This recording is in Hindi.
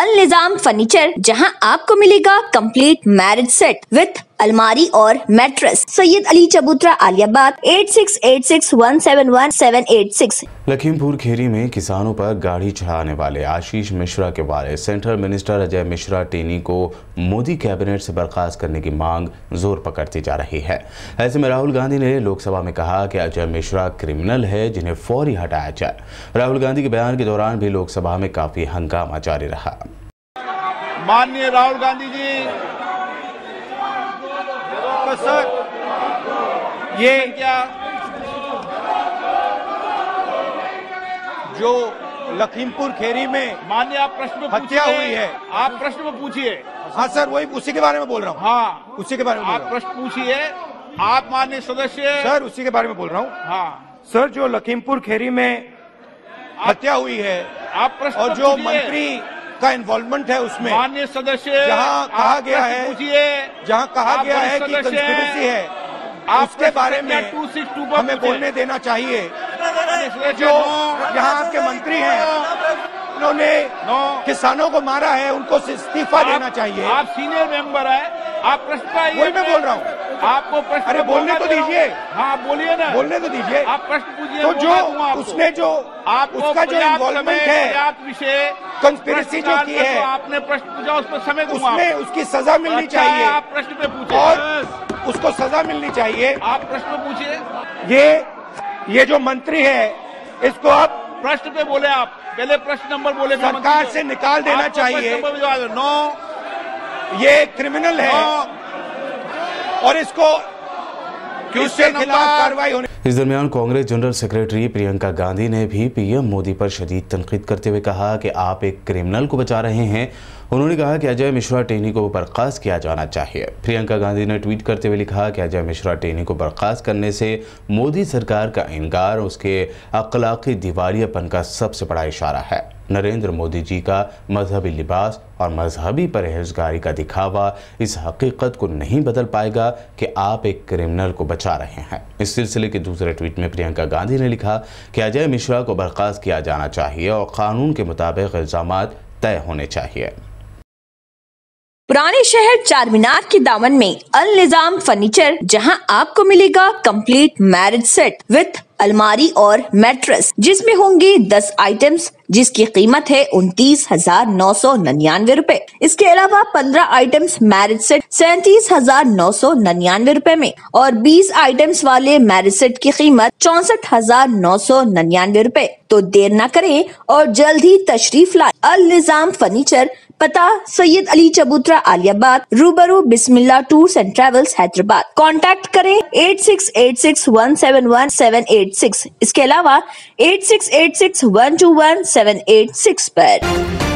अल निज़ाम फर्नीचर जहाँ आपको मिलेगा कंप्लीट मैरिज सेट विथ अलमारी और mattress. Syed Ali Chabutra Aliabad eight six eight six one seven one seven eight six Lakhimpur Kheri में किसानों पर गाड़ी चढ़ाने वाले आशीष मिश्रा के बारे सेंट्रल मिनिस्टर अजय मिश्रा टेनी को मोदी कैबिनेट से बर्खास्त करने की मांग ज़ोर पकड़ती जा रही है। ऐसे में राहुल गांधी ने लोकसभा में कहा कि अजय मिश्रा क्रिमिनल है जिन्हें फौरी हटाया जाए। राहुल गांधी के बयान के दौरान भी लोकसभा में काफ़ी हंगामा जारी रहा। माननीय राहुल गांधी जी सर ये क्या? जो लखीमपुर खेरी में मान्य आप प्रश्न हत्या हुई है। आप प्रश्न में पूछिए। हाँ सर वही उसी के बारे में बोल रहा हूँ। हाँ। उसी के बारे में आप प्रश्न पूछिए। आप मान्य सदस्य। सर उसी के बारे में बोल रहा हूँ। हाँ। सर जो लखीमपुर खेरी में हत्या हुई है आप प्रश्न और जो। मंत्री का इन्वॉल्वमेंट है उसमें। मान्य सदस्य जहाँ कहा गया है जहाँ कहा गया है कि कंस्पिरेसी है आप उसके प्रश्न बारे में 262 पर हमें पूछिए। बोलने देना चाहिए। जो यहाँ आपके मंत्री हैं उन्होंने किसानों को मारा है उनको इस्तीफा देना चाहिए। आप सीनियर मेंबर है आप प्रश्न। वही मैं बोल रहा हूँ। आपको प्रश्न अरे बोलने तो। दीजिए। हाँ बोलिए ना। बोलने तो दीजिए। आप प्रश्न पूछिए तो जो उसने जो आप उसका जो इन्वॉल्वमेंट है विषय कंस्पिरेसी जो की है तो आपने प्रश्न पूछा उस पर समय उसमें उसकी सजा मिलनी अच्छा चाहिए। आप प्रश्न पे पूछिए। और उसको सजा मिलनी चाहिए। आप प्रश्न पूछिए। ये ये जो मंत्री है इसको आप प्रश्न पे बोले आप। पहले प्रश्न नंबर बोले सरकार से निकाल देना चाहिए। नो। ये क्रिमिनल है। और इसको क्वेश्चन इसके खिलाफ कार्रवाई होनी इस दरमियान कांग्रेस जनरल सेक्रेटरी प्रियंका गांधी ने भी पीएम मोदी पर शदीद तनकीद करते हुए कहा कि आप एक क्रिमिनल को बचा रहे हैं। उन्होंने कहा कि अजय मिश्रा टेनी को बर्खास्त किया जाना चाहिए। प्रियंका गांधी ने ट्वीट करते हुए लिखा कि अजय मिश्रा टेनी को बर्खास्त करने से मोदी सरकार का इनकार, उसके अखलाकी दिवालियापन का सबसे बड़ा इशारा है। नरेंद्र मोदी जी का मजहबी लिबास और मजहबी परहेजगारी का दिखावा इस हकीकत को नहीं बदल पाएगा कि आप एक क्रिमिनल को बचा रहे हैं। इस सिलसिले के दूसरे ट्वीट में प्रियंका गांधी ने लिखा कि अजय मिश्रा को बर्खास्त किया जाना चाहिए और कानून के मुताबिक इल्ज़ाम तय होने चाहिए। पुराने शहर चार मीनार के दामन में अल निज़ाम फर्नीचर, जहाँ आपको मिलेगा कंप्लीट मैरिज सेट विथ अलमारी और मैट्रेस जिसमें होंगे 10 आइटम्स जिसकी कीमत है उनतीस हज़ार नौ सौ निन्यानवे रूपए। इसके अलावा 15 आइटम्स मैरिज सेट सैतीस हज़ार नौ सौ निन्यानवे रूपए में, और 20 आइटम्स वाले मैरिज सेट की कीमत चौसठ हज़ार नौ सौ निन्यानवे रूपए। तो देर न करें और जल्द ही तशरीफ़ लाए। अल निज़ाम फर्नीचर पता, सैयद अली चबूतरा आलियाबाद, रूबरू Bismillah tours and travels Hyderabad. Contact करें eight six eight six one seven one seven eight six. इसके अलावा eight six eight six one two one seven eight six पर।